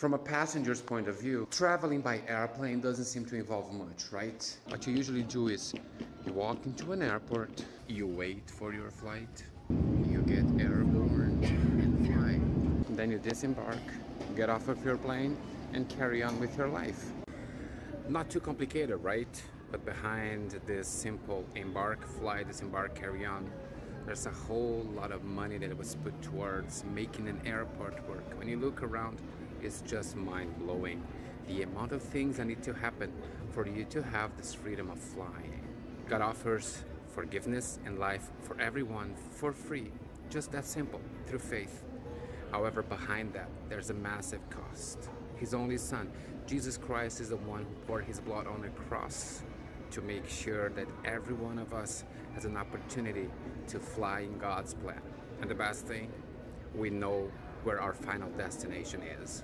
From a passenger's point of view, traveling by airplane doesn't seem to involve much, right? What you usually do is you walk into an airport, you wait for your flight, you get airborne and fly. And then you disembark, get off of your plane, and carry on with your life. Not too complicated, right? But behind this simple embark, fly, disembark, carry on, there's a whole lot of money that was put towards making an airport work. When you look around, it's just mind-blowing. The amount of things that need to happen for you to have this freedom of flying. God offers forgiveness and life for everyone for free. Just that simple, through faith. However, behind that, there's a massive cost. His only Son, Jesus Christ, is the one who poured his blood on the cross to make sure that every one of us has an opportunity to fly in God's plan. And the best thing, we know where our final destination is.